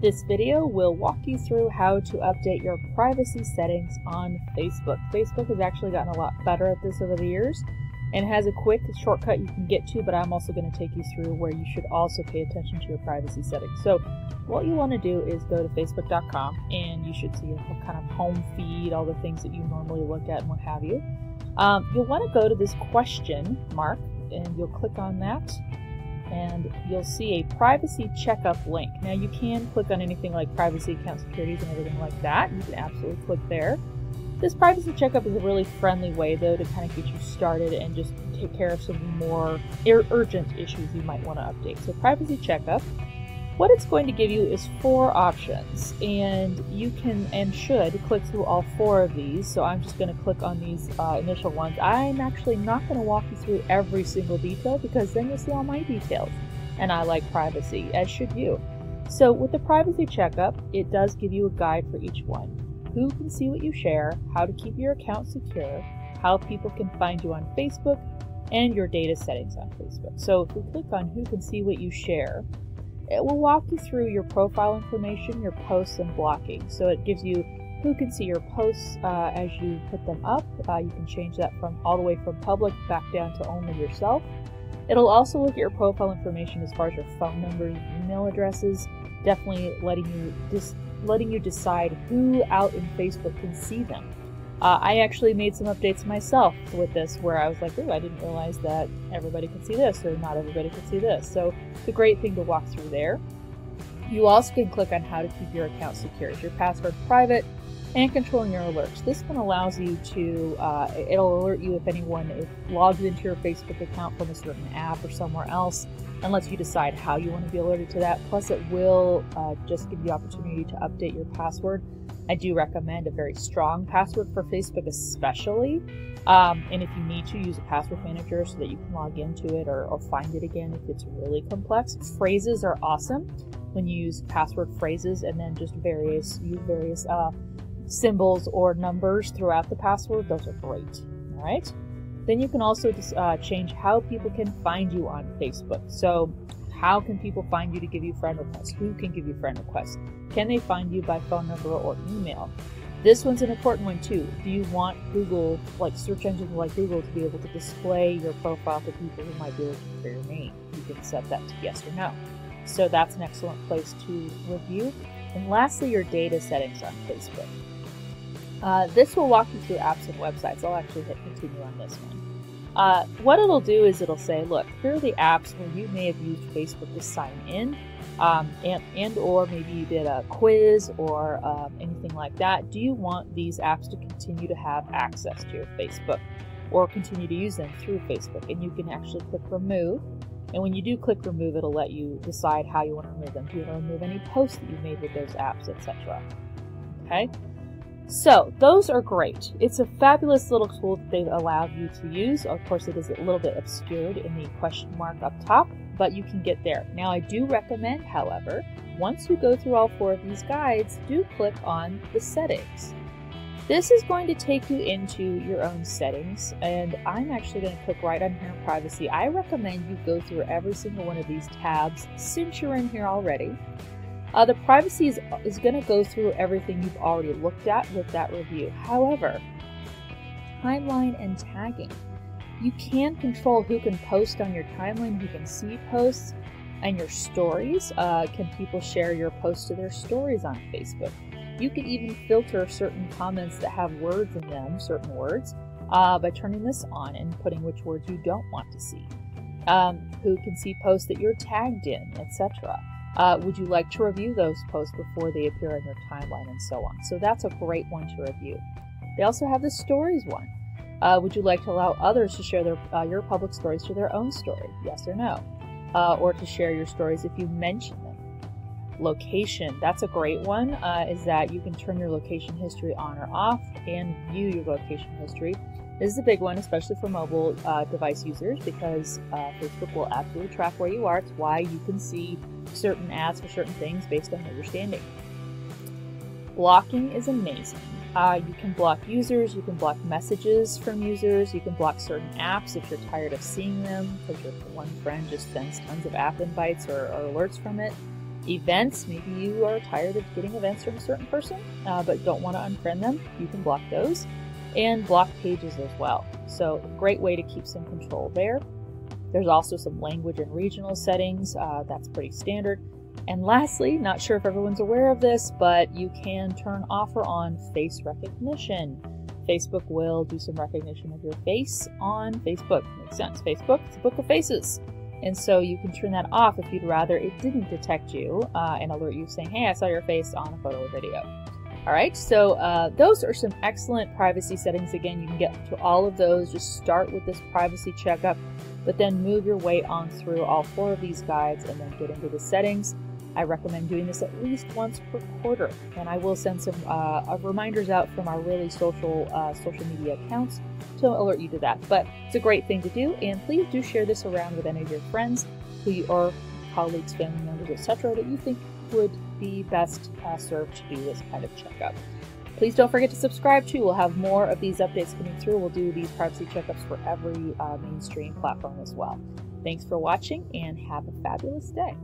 This video will walk you through how to update your privacy settings on Facebook. Facebook has actually gotten a lot better at this over the years and has a quick shortcut you can get to, but I'm also going to take you through where you should also pay attention to your privacy settings. So what you want to do is go to facebook.com and you should see a kind of home feed, all the things that you normally look at and what have you. Um, you'll want to go to this question mark and you'll click on that and you'll see a privacy checkup link. Now you can click on anything like privacy account securities and everything like that. You can absolutely click there. This privacy checkup is a really friendly way, though, to kind of get you started and just take care of some more urgent issues you might want to update. So, privacy checkup, what it's going to give you is four options, and you can and should click through all four of these. So, I'm just going to click on these uh, initial ones. I'm actually not going to walk you through every single detail because then you'll see all my details, and I like privacy, as should you. So, with the privacy checkup, it does give you a guide for each one who can see what you share, how to keep your account secure, how people can find you on Facebook, and your data settings on Facebook. So if we click on who can see what you share, it will walk you through your profile information, your posts, and blocking. So it gives you who can see your posts uh, as you put them up. Uh, you can change that from all the way from public back down to only yourself. It'll also look at your profile information as far as your phone numbers, email addresses, definitely letting you dis- letting you decide who out in Facebook can see them. Uh, I actually made some updates myself with this where I was like, oh, I didn't realize that everybody can see this or not everybody can see this. So it's a great thing to walk through there. You also can click on how to keep your account secure. Your password private? and controlling your alerts. This one allows you to, uh, it'll alert you if anyone is logged into your Facebook account from a certain app or somewhere else and lets you decide how you want to be alerted to that. Plus, it will uh, just give you the opportunity to update your password. I do recommend a very strong password for Facebook, especially. Um, and if you need to, use a password manager so that you can log into it or, or find it again if it's really complex. Phrases are awesome when you use password phrases and then just various use various uh, symbols or numbers throughout the password, those are great. All right. Then you can also uh, change how people can find you on Facebook. So, how can people find you to give you friend requests? Who can give you friend requests? Can they find you by phone number or email? This one's an important one too. Do you want Google, like search engines like Google, to be able to display your profile to people who might be looking for your name? You can set that to yes or no. So that's an excellent place to review. And lastly, your data settings on Facebook. Uh, this will walk you through apps and websites. I'll actually hit continue on this one. Uh, what it'll do is it'll say, look, here are the apps where you may have used Facebook to sign in, um, and, and or maybe you did a quiz or um, anything like that. Do you want these apps to continue to have access to your Facebook or continue to use them through Facebook? And you can actually click remove. And when you do click remove, it'll let you decide how you want to remove them. Do you want to remove any posts that you made with those apps, etc. Okay. So, those are great. It's a fabulous little tool that they've allowed you to use. Of course, it is a little bit obscured in the question mark up top, but you can get there. Now, I do recommend, however, once you go through all four of these guides, do click on the settings. This is going to take you into your own settings, and I'm actually going to click right on here in privacy. I recommend you go through every single one of these tabs since you're in here already. Uh, the privacy is, is going to go through everything you've already looked at with that review. However, timeline and tagging. You can control who can post on your timeline, who can see posts, and your stories. Uh, can people share your posts to their stories on Facebook? You can even filter certain comments that have words in them, certain words, uh, by turning this on and putting which words you don't want to see. Um, who can see posts that you're tagged in, etc. Uh, would you like to review those posts before they appear on your timeline and so on? So that's a great one to review. They also have the stories one. Uh, would you like to allow others to share their uh, your public stories to their own story? Yes or no? Uh, or to share your stories if you mention them. Location, that's a great one, uh, is that you can turn your location history on or off and view your location history. This is a big one, especially for mobile uh, device users, because uh, Facebook will absolutely track where you are. It's why you can see certain ads for certain things based on where you're standing. Blocking is amazing. Uh, you can block users, you can block messages from users, you can block certain apps if you're tired of seeing them because your one friend just sends tons of app invites or, or alerts from it. Events, maybe you are tired of getting events from a certain person, uh, but don't want to unfriend them, you can block those. And block pages as well. So, great way to keep some control there. There's also some language and regional settings, uh, that's pretty standard. And lastly, not sure if everyone's aware of this, but you can turn off or on face recognition. Facebook will do some recognition of your face on Facebook. Makes sense. Facebook, it's a book of faces. And so you can turn that off if you'd rather it didn't detect you uh, and alert you saying, hey, I saw your face on a photo or video. All right, so uh, those are some excellent privacy settings. Again, you can get to all of those. Just start with this privacy checkup, but then move your way on through all four of these guides and then get into the settings. I recommend doing this at least once per quarter, and I will send some uh, reminders out from our really social uh, social media accounts to alert you to that. But it's a great thing to do, and please do share this around with any of your friends, who you, or colleagues, family members, etc., that you think would be best uh, served to do this kind of checkup. Please don't forget to subscribe too. We'll have more of these updates coming through. We'll do these privacy checkups for every uh, mainstream platform as well. Thanks for watching and have a fabulous day.